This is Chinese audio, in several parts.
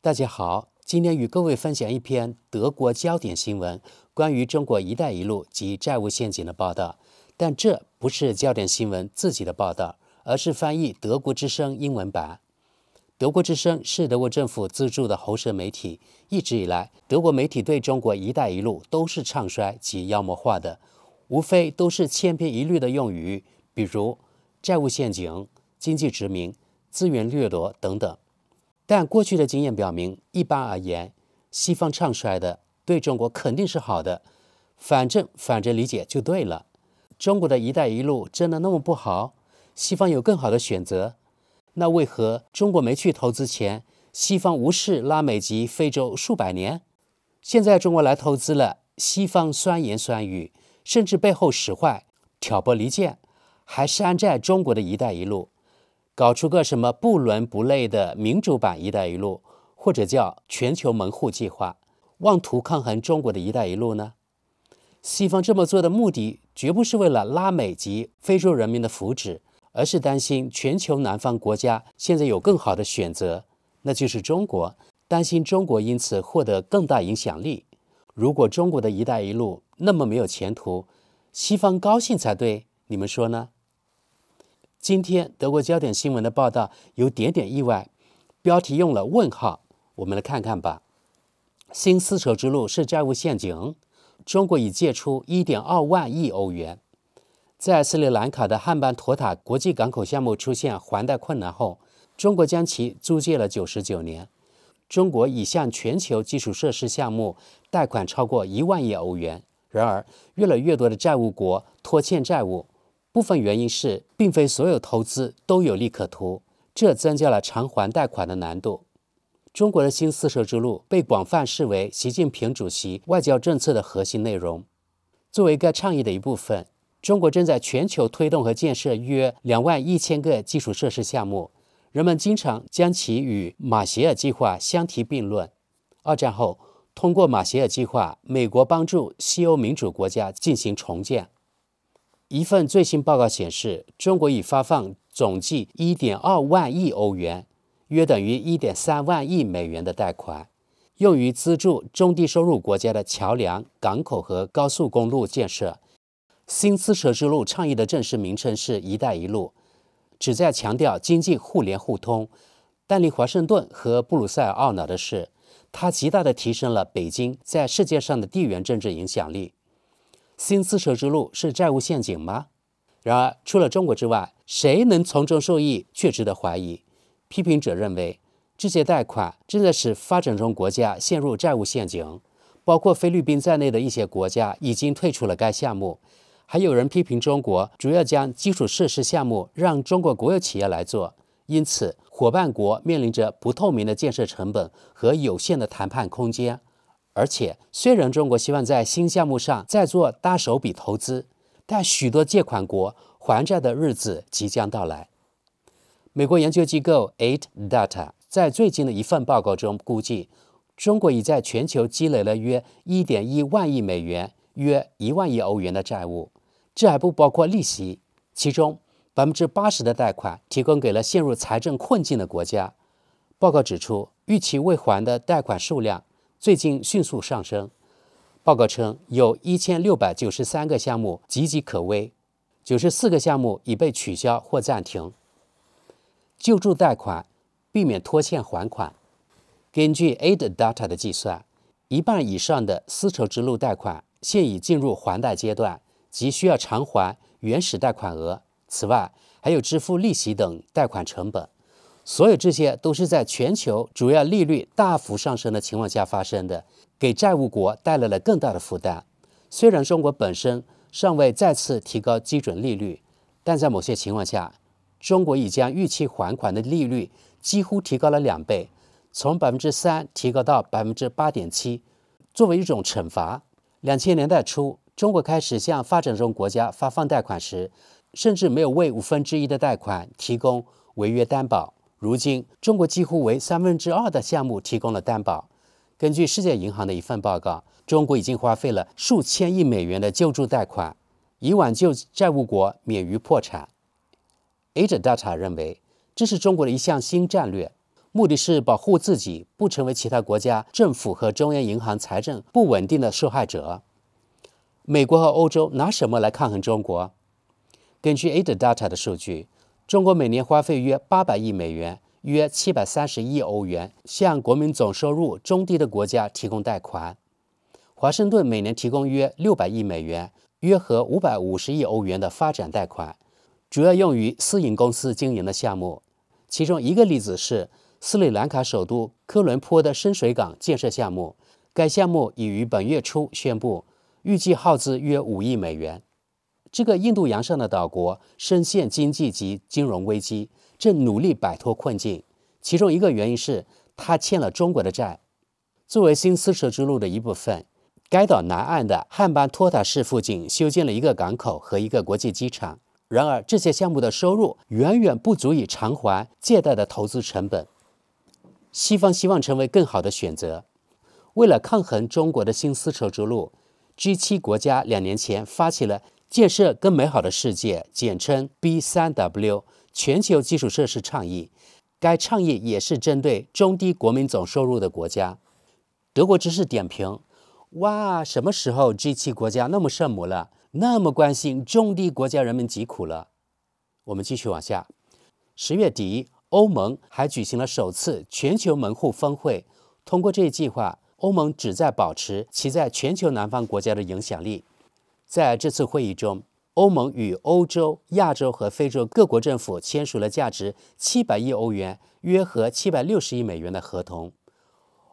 大家好，今天与各位分享一篇德国焦点新闻，关于中国“一带一路”及债务陷阱的报道。但这不是焦点新闻自己的报道，而是翻译德国之声英文版。德国之声是德国政府资助的喉舌媒体，一直以来，德国媒体对中国“一带一路”都是唱衰及妖魔化的，无非都是千篇一律的用语，比如债务陷阱、经济殖民、资源掠夺等等。但过去的经验表明，一般而言，西方唱衰的对中国肯定是好的，反正反着理解就对了。中国的一带一路真的那么不好？西方有更好的选择？那为何中国没去投资前，西方无视拉美及非洲数百年？现在中国来投资了，西方酸言酸语，甚至背后使坏、挑拨离间，还山寨中国的一带一路。搞出个什么不伦不类的民主版“一带一路”，或者叫全球门户计划，妄图抗衡中国的一带一路呢？西方这么做的目的，绝不是为了拉美及非洲人民的福祉，而是担心全球南方国家现在有更好的选择，那就是中国，担心中国因此获得更大影响力。如果中国的一带一路那么没有前途，西方高兴才对，你们说呢？今天德国焦点新闻的报道有点点意外，标题用了问号。我们来看看吧。新丝绸之路是债务陷阱，中国已借出1.2万亿欧元。在斯里兰卡的汉班托塔国际港口项目出现还贷困难后，中国将其租借了99年。中国已向全球基础设施项目贷款超过1万亿欧元。然而，越来越多的债务国拖欠债务。部分原因是，并非所有投资都有利可图，这增加了偿还贷款的难度。中国的新丝绸之路被广泛视为习近平主席外交政策的核心内容。作为该倡议的一部分，中国正在全球推动和建设约两万一千个基础设施项目。人们经常将其与马歇尔计划相提并论。二战后，通过马歇尔计划，美国帮助西欧民主国家进行重建。一份最新报告显示，中国已发放总计1.2万亿欧元，约等于1.3万亿美元的贷款，用于资助中低收入国家的桥梁、港口和高速公路建设。新丝绸之路倡议的正式名称是“一带一路”，旨在强调经济互联互通。但令华盛顿和布鲁塞尔懊恼的是，它极大地提升了北京在世界上的地缘政治影响力。新丝绸之路是债务陷阱吗？然而，除了中国之外，谁能从中受益却值得怀疑。批评者认为，这些贷款正在使发展中国家陷入债务陷阱，包括菲律宾在内的一些国家已经退出了该项目。还有人批评中国主要将基础设施项目让中国国有企业来做，因此伙伴国面临着不透明的建设成本和有限的谈判空间。而且，虽然中国希望在新项目上再做大手笔投资，但许多借款国还债的日子即将到来。美国研究机构 Eight Data 在最近的一份报告中估计，中国已在全球积累了约1.1万亿美元（约1万亿欧元）的债务，这还不包括利息。其中，百分之八十的贷款提供给了陷入财政困境的国家。报告指出，逾期未还的贷款数量。最近迅速上升。报告称，有一千六百九十三个项目岌岌可危，九十四个项目已被取消或暂停。救助贷款，避免拖欠还款。根据 Aid Data 的计算，一半以上的丝绸之路贷款现已进入还贷阶段，即需要偿还原始贷款额。此外，还有支付利息等贷款成本。所有这些都是在全球主要利率大幅上升的情况下发生的，给债务国带来了更大的负担。虽然中国本身尚未再次提高基准利率，但在某些情况下，中国已将预期还款的利率几乎提高了两倍，从百分之三提高到百分之八点七。作为一种惩罚，两千年代初，中国开始向发展中国家发放贷款时，甚至没有为五分之一的贷款提供违约担保。如今，中国几乎为三分之二的项目提供了担保。根据世界银行的一份报告，中国已经花费了数千亿美元的救助贷款，以挽救债务国免于破产。Age Data 认为，这是中国的一项新战略，目的是保护自己不成为其他国家政府和中央银行财政不稳定的受害者。美国和欧洲拿什么来抗衡中国？根据 AidData 的数据，中国每年花费约八百亿美元，约七百三十亿欧元，向国民总收入中低的国家提供贷款。华盛顿每年提供约六百亿美元，约合五百五十亿欧元的发展贷款，主要用于私营公司经营的项目。其中一个例子是斯里兰卡首都科伦坡的深水港建设项目，该项目已于本月初宣布，预计耗资约五亿美元。这个印度洋上的岛国深陷经济及金融危机，正努力摆脱困境。其中一个原因是他欠了中国的债。作为新丝绸之路的一部分。该岛南岸的汉班托塔市附近修建了一个港口和一个国际机场。然而，这些项目的收入远远不足以偿还借贷的投资成本。西方希望成为更好的选择。为了抗衡中国的新丝绸之路，G7 国家两年前发起了建设更美好的世界（简称 B3W） 全球基础设施倡议。该倡议也是针对中低国民总收入的国家。德国知识点评。哇，什么时候 G7 国家那么圣母了？那么关心中低国家人民疾苦了？我们继续往下。十月底，欧盟还举行了首次全球门户峰会。通过这一计划，欧盟旨在保持其在全球南方国家的影响力。在这次会议中，欧盟与欧洲、亚洲和非洲各国政府签署了价值七百亿欧元（约合七百六十亿美元）的合同。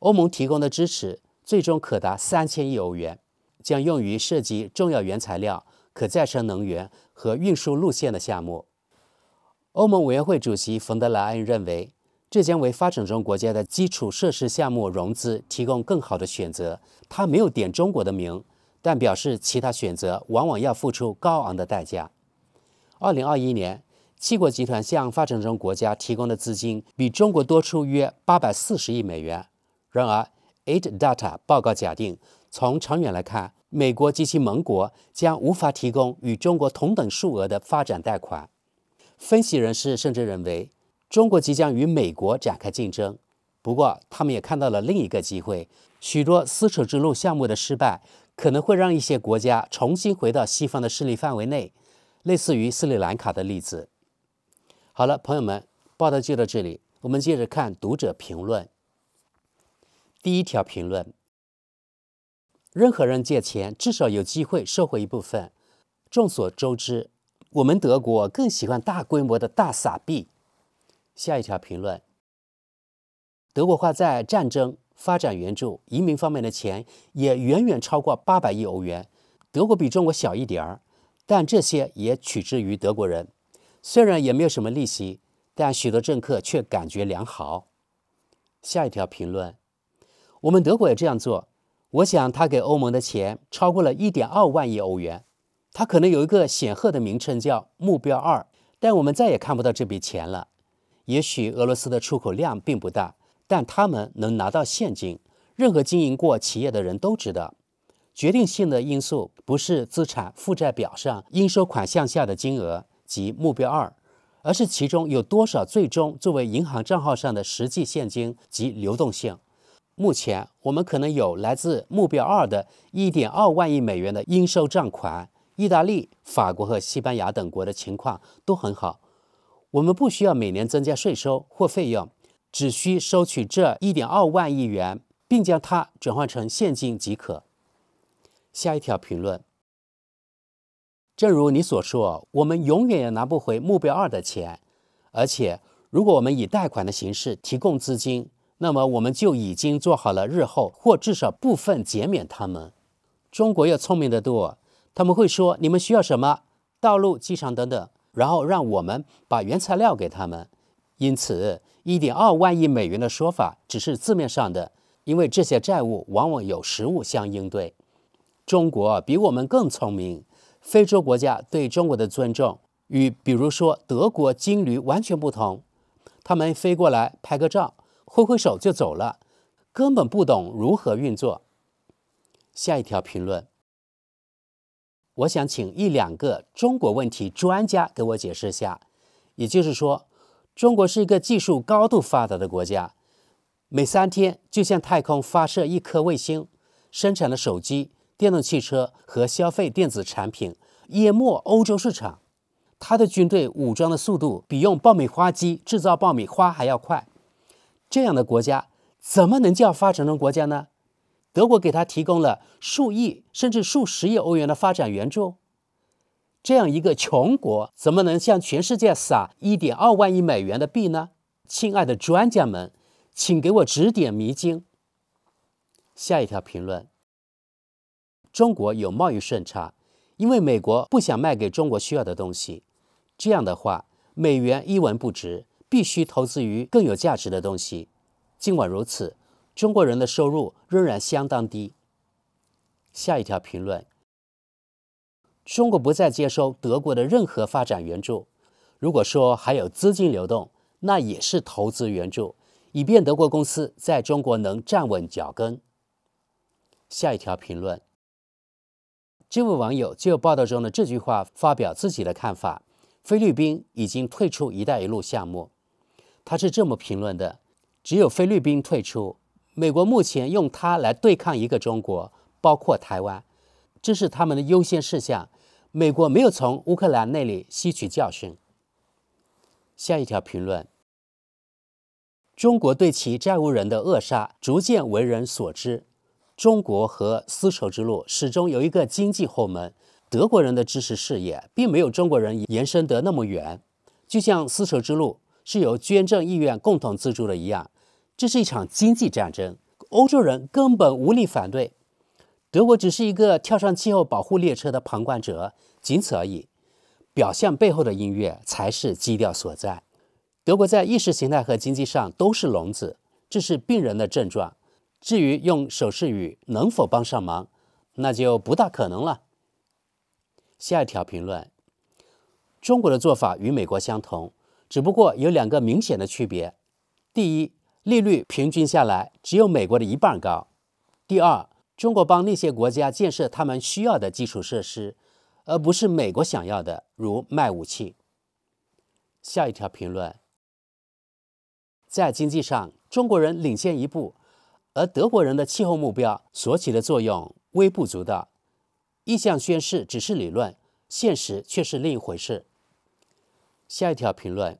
欧盟提供的支持。最终可达三千亿欧元，将用于涉及重要原材料、可再生能源和运输路线的项目。欧盟委员会主席冯德莱恩认为，这将为发展中国家的基础设施项目融资提供更好的选择。他没有点中国的名，但表示其他选择往往要付出高昂的代价。二零二一年，七国集团向发展中国家提供的资金比中国多出约八百四十亿美元。然而，Aid Data 报告假定，从长远来看，美国及其盟国将无法提供与中国同等数额的发展贷款。分析人士甚至认为，中国即将与美国展开竞争。不过，他们也看到了另一个机会：许多丝绸之路项目的失败，可能会让一些国家重新回到西方的势力范围内，类似于斯里兰卡的例子。好了，朋友们，报道就到这里，我们接着看读者评论。第一条评论：任何人借钱，至少有机会收回一部分。众所周知，我们德国更喜欢大规模的大撒币。下一条评论：德国花在战争、发展援助、移民方面的钱也远远超过八百亿欧元。德国比中国小一点儿，但这些也取之于德国人。虽然也没有什么利息，但许多政客却感觉良好。下一条评论。我们德国也这样做。我想他给欧盟的钱超过了一点二万亿欧元。他可能有一个显赫的名称叫“目标二”，但我们再也看不到这笔钱了。也许俄罗斯的出口量并不大，但他们能拿到现金。任何经营过企业的人都知道，决定性的因素不是资产负债表上应收款项下的金额及目标二，而是其中有多少最终作为银行账号上的实际现金及流动性。目前，我们可能有来自目标二的1.2万亿美元的应收账款。意大利、法国和西班牙等国的情况都很好。我们不需要每年增加税收或费用，只需收取这一点二万亿元，并将它转换成现金即可。下一条评论：正如你所说，我们永远也拿不回目标二的钱，而且如果我们以贷款的形式提供资金。那么我们就已经做好了日后或至少部分减免他们。中国要聪明得多，他们会说你们需要什么道路、机场等等，然后让我们把原材料给他们。因此，一点二万亿美元的说法只是字面上的，因为这些债务往往有实物相应对。中国比我们更聪明。非洲国家对中国的尊重与比如说德国金驴完全不同，他们飞过来拍个照。挥挥手就走了，根本不懂如何运作。下一条评论，我想请一两个中国问题专家给我解释下。也就是说，中国是一个技术高度发达的国家，每三天就向太空发射一颗卫星，生产的手机、电动汽车和消费电子产品淹没欧洲市场。他的军队武装的速度比用爆米花机制造爆米花还要快。这样的国家怎么能叫发展中国家呢？德国给他提供了数亿甚至数十亿欧元的发展援助。这样一个穷国，怎么能向全世界撒一点二万亿美元的币呢？亲爱的专家们，请给我指点迷津。下一条评论：中国有贸易顺差，因为美国不想卖给中国需要的东西。这样的话，美元一文不值，必须投资于更有价值的东西。尽管如此，中国人的收入仍然相当低。下一条评论。中国不再接收德国的任何发展援助。如果说还有资金流动，那也是投资援助，以便德国公司在中国能站稳脚跟。下一条评论，这位网友就报道中的这句话发表自己的看法：菲律宾已经退出“一带一路”项目。他是这么评论的：只有菲律宾退出，美国目前用它来对抗一个中国，包括台湾，这是他们的优先事项。美国没有从乌克兰那里吸取教训。下一条评论：中国对其债务人的扼杀逐渐为人所知。中国和丝绸之路始终有一个经济后门。德国人的知识视野并没有中国人延伸得那么远，就像丝绸之路是由捐赠意愿共同资助的一样。这是一场经济战争，欧洲人根本无力反对。德国只是一个跳上气候保护列车的旁观者，仅此而已。表象背后的音乐才是基调所在。德国在意识形态和经济上都是聋子，这是病人的症状。至于用手势语能否帮上忙，那就不大可能了。下一条评论：中国的做法与美国相同，只不过有两个明显的区别：第一，利率平均下来只有美国的一半高；第二。中国帮那些国家建设他们需要的基础设施，而不是美国想要的，如卖武器。下一条评论：在经济上，中国人领先一步，而德国人的气候目标所起的作用微不足道。意向宣誓只是理论，现实却是另一回事。下一条评论：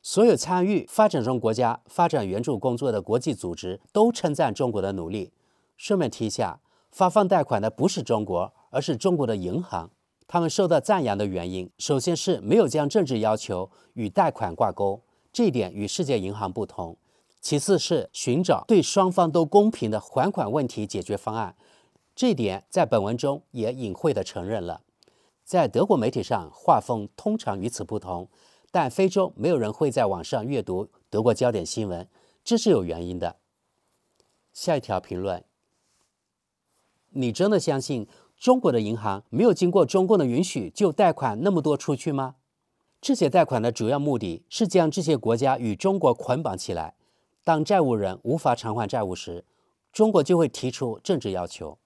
所有参与发展中国家发展援助工作的国际组织都称赞中国的努力。顺便提一下，发放贷款的不是中国，而是中国的银行。他们受到赞扬的原因，首先是没有将政治要求与贷款挂钩，这一点与世界银行不同；其次是寻找对双方都公平的还款问题解决方案，这一点在本文中也隐晦地承认了。在德国媒体上，画风通常与此不同，但非洲没有人会在网上阅读德国焦点新闻，这是有原因的。下一条评论。你真的相信中国的银行没有经过中共的允许就贷款那么多出去吗？这些贷款的主要目的是将这些国家与中国捆绑起来。当债务人无法偿还债务时，中国就会提出政治要求。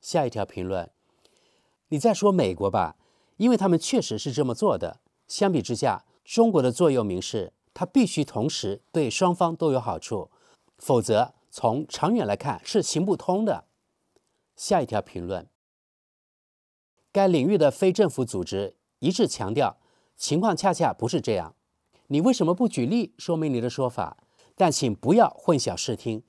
下一条评论：你在说美国吧？因为他们确实是这么做的。相比之下，中国的座右铭是：它必须同时对双方都有好处，否则从长远来看是行不通的。下一条评论：该领域的非政府组织一致强调，情况恰恰不是这样。你为什么不举例说明你的说法？但请不要混淆视听，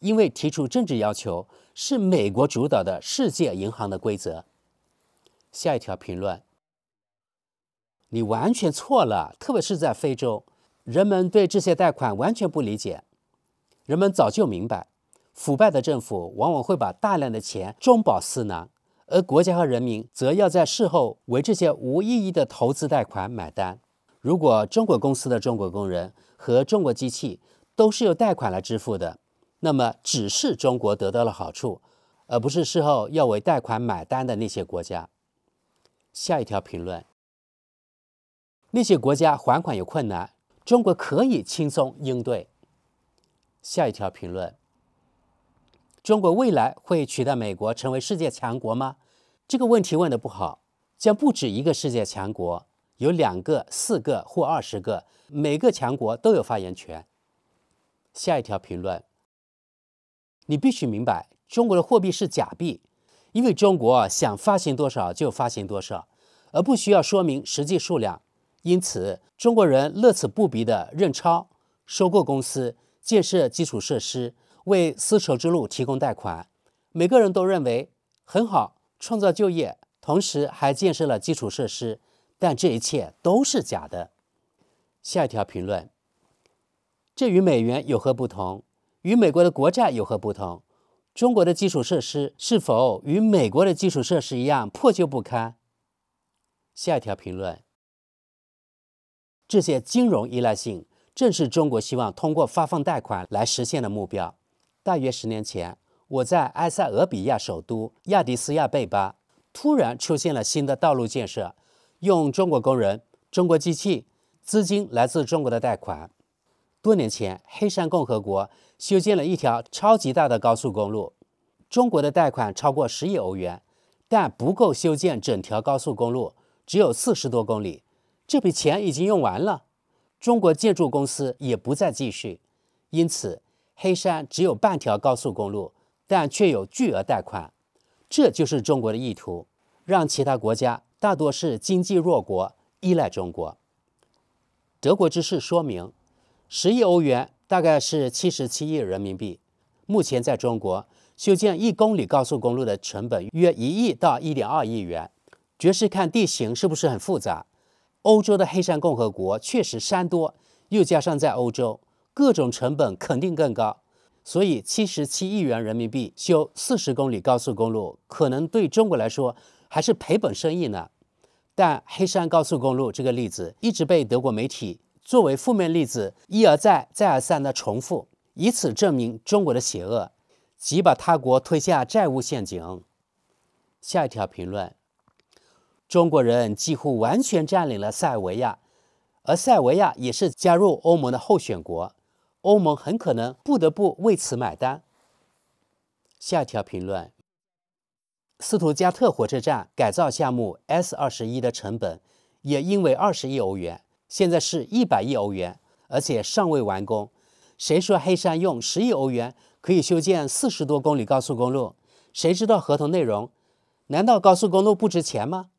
因为提出政治要求是美国主导的世界银行的规则。下一条评论：你完全错了，特别是在非洲，人们对这些贷款完全不理解。人们早就明白。腐败的政府往往会把大量的钱中饱私囊，而国家和人民则要在事后为这些无意义的投资贷款买单。如果中国公司的中国工人和中国机器都是由贷款来支付的，那么只是中国得到了好处，而不是事后要为贷款买单的那些国家。下一条评论：那些国家还款有困难，中国可以轻松应对。下一条评论。中国未来会取代美国成为世界强国吗？这个问题问得不好，将不止一个世界强国，有两个、四个或二十个，每个强国都有发言权。下一条评论，你必须明白，中国的货币是假币，因为中国想发行多少就发行多少，而不需要说明实际数量。因此，中国人乐此不疲地认钞、收购公司、建设基础设施、为丝绸之路提供贷款。每个人都认为很好，创造就业，同时还建设了基础设施。但这一切都是假的。下一条评论：这与美元有何不同？与美国的国债有何不同？中国的基础设施是否与美国的基础设施一样破旧不堪？下一条评论：这些金融依赖性正是中国希望通过发放贷款来实现的目标。大约十年前，我在埃塞俄比亚首都亚的斯亚贝巴突然出现了新的道路建设。用中国工人、中国机器、资金来自中国的贷款。多年前，黑山共和国修建了一条超级大的高速公路，中国的贷款超过十亿欧元，但不够修建整条高速公路，只有四十多公里。这笔钱已经用完了，中国建筑公司也不再继续，因此黑山只有半条高速公路，但却有巨额贷款。这就是中国的意图，让其他国家。大多是经济弱国，依赖中国。德国之事说明，十亿欧元大概是七十七亿人民币。目前在中国修建一公里高速公路的成本约一亿到一点二亿元。爵士看地形是不是很复杂？欧洲的黑山共和国确实山多，又加上在欧洲，各种成本肯定更高。所以七十七亿元人民币修四十公里高速公路，可能对中国来说。还是赔本生意呢，但黑山高速公路这个例子一直被德国媒体作为负面例子一而再、再而三的重复，以此证明中国的邪恶，即把他国推下债务陷阱。下一条评论：中国人几乎完全占领了塞尔维亚，而塞尔维亚也是加入欧盟的候选国，欧盟很可能不得不为此买单。下一条评论。斯图加特火车站改造项目 S 二十一的成本也因为二十亿欧元，现在是一百亿欧元，而且尚未完工。谁说黑山用十亿欧元可以修建四十多公里高速公路？谁知道合同内容？难道高速公路不值钱吗？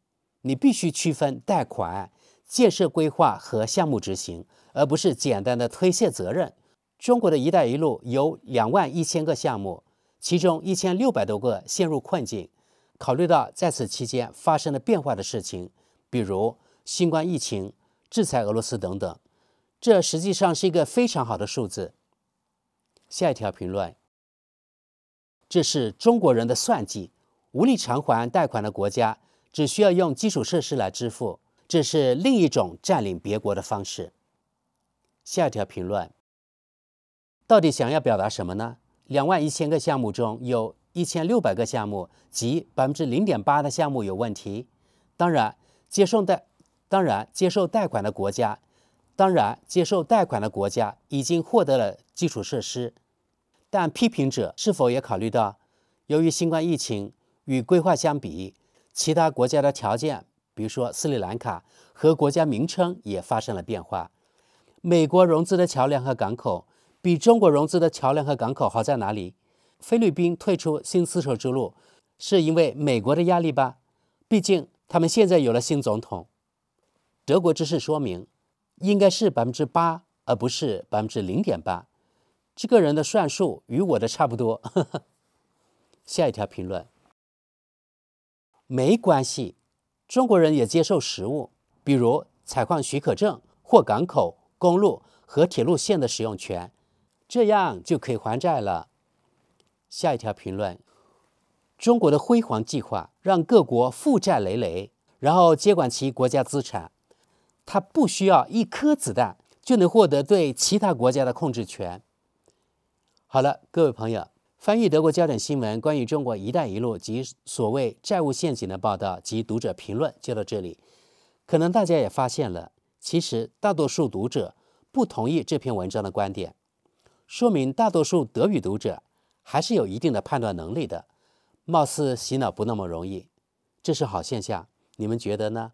你必须区分贷款、建设规划和项目执行，而不是简单的推卸责任。中国的一带一路有两万一千个项目，其中一千六百多个陷入困境。考虑到在此期间发生了变化的事情，比如新冠疫情、制裁俄罗斯等等，这实际上是一个非常好的数字。下一条评论：这是中国人的算计，无力偿还贷款的国家只需要用基础设施来支付，这是另一种占领别国的方式。下一条评论：到底想要表达什么呢？两万一千个项目中有。一千六百个项目，即百分之零点八的项目有问题。当然，接受贷，当然接受贷款的国家，当然接受贷款的国家已经获得了基础设施。但批评者是否也考虑到，由于新冠疫情与规划相比，其他国家的条件，比如说斯里兰卡和国家名称也发生了变化。美国融资的桥梁和港口比中国融资的桥梁和港口好在哪里？菲律宾退出新丝绸之路，是因为美国的压力吧？毕竟他们现在有了新总统。德国之事说明，应该是百分之八，而不是百分之零点八。这个人的算术与我的差不多。下一条评论，没关系，中国人也接受实物，比如采矿许可证或港口、公路和铁路线的使用权，这样就可以还债了。下一条评论：中国的辉煌计划让各国负债累累，然后接管其国家资产。他不需要一颗子弹就能获得对其他国家的控制权。好了，各位朋友，翻译德国焦点新闻关于中国“一带一路”及所谓债务陷阱的报道及读者评论就到这里。可能大家也发现了，其实大多数读者不同意这篇文章的观点，说明大多数德语读者。还是有一定的判断能力的，貌似洗脑不那么容易，这是好现象，你们觉得呢？